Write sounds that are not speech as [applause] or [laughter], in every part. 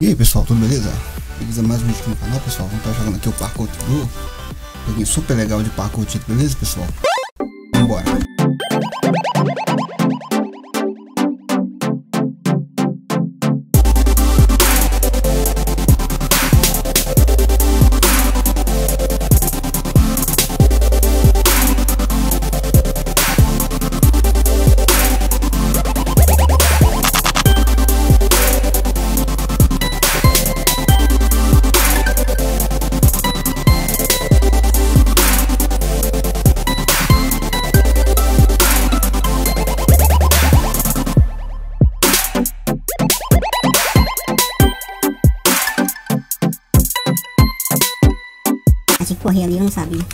E aí pessoal, tudo beleza? Beleza? Mais um vídeo aqui no canal pessoal, vamos estar jogando aqui o Parkour Blue Joguinho super legal de Parkour beleza pessoal? Vambora! Correr ali,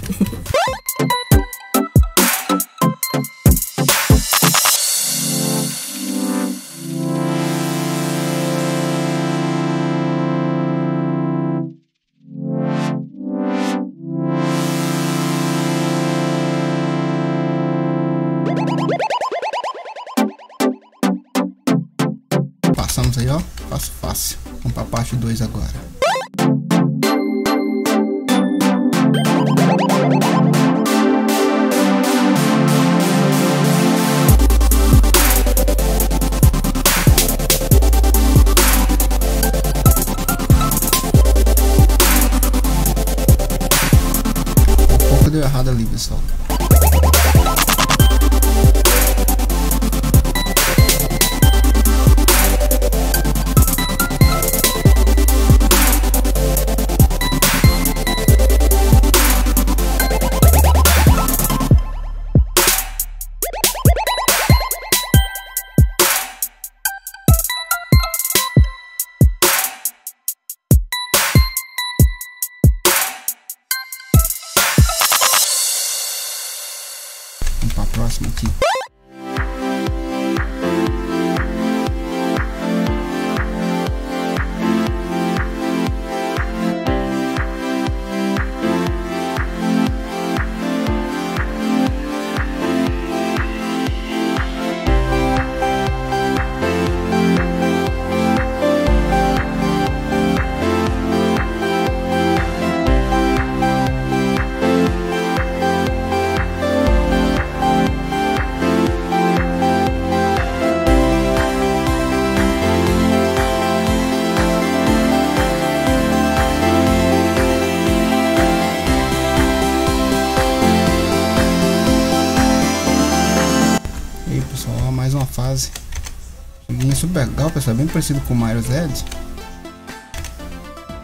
pessoal, bem parecido com o Mario Zed.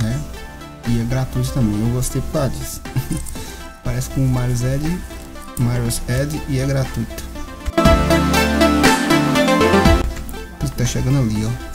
Né? E é gratuito também, eu gostei por causa disso. [laughs] Parece com o Mario Zed, Mario Zed e é gratuito. Tá chegando ali, ó.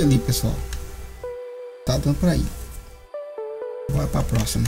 Ali, pessoal. Tá dando pra ir. Bora pra próxima.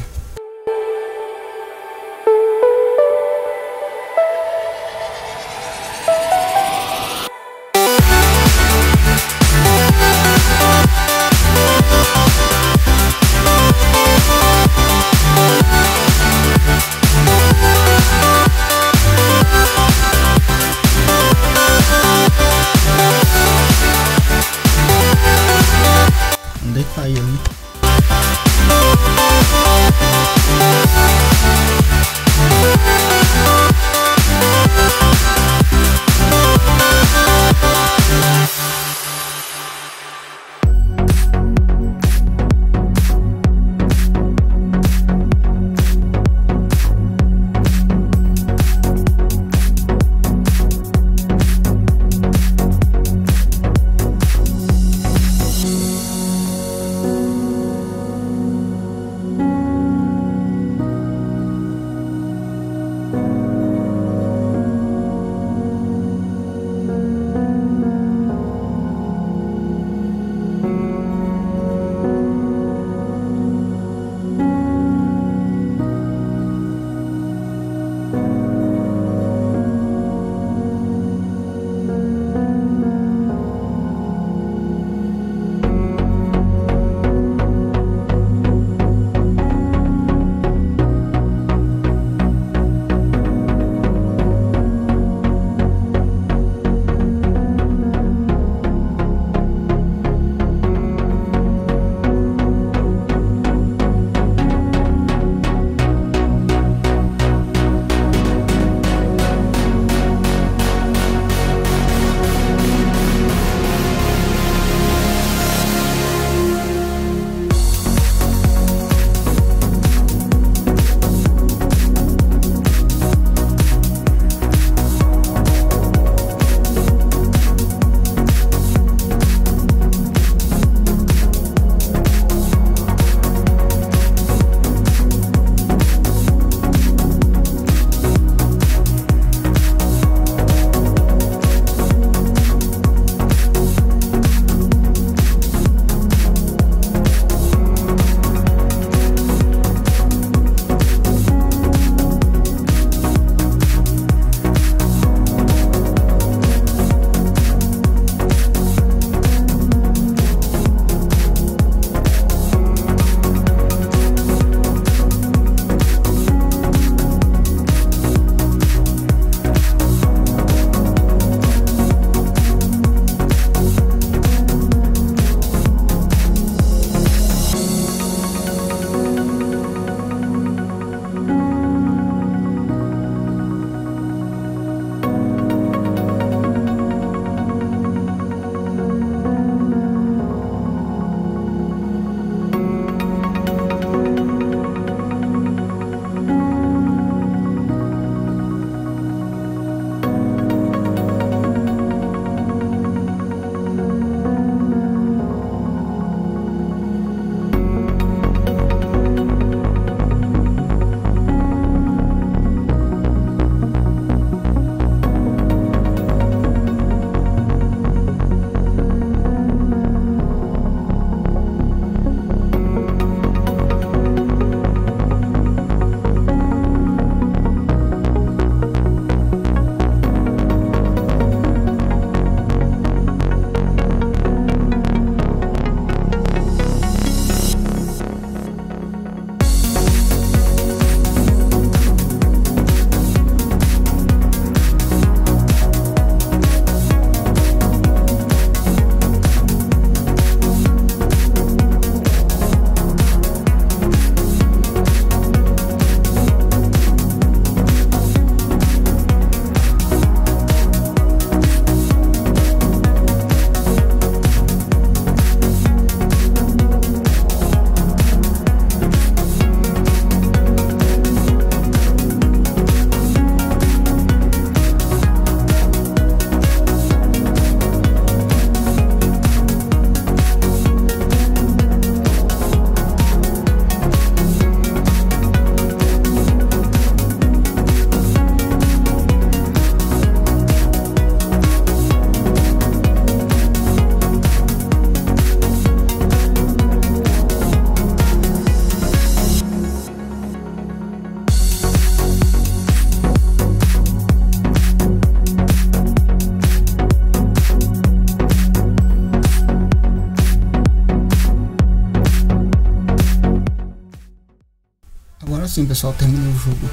Agora sim, pessoal, terminei o jogo.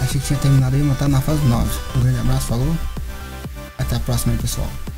Achei que tinha terminado aí, mas tá na fase 9. Um grande abraço, falou. Até a próxima aí, pessoal.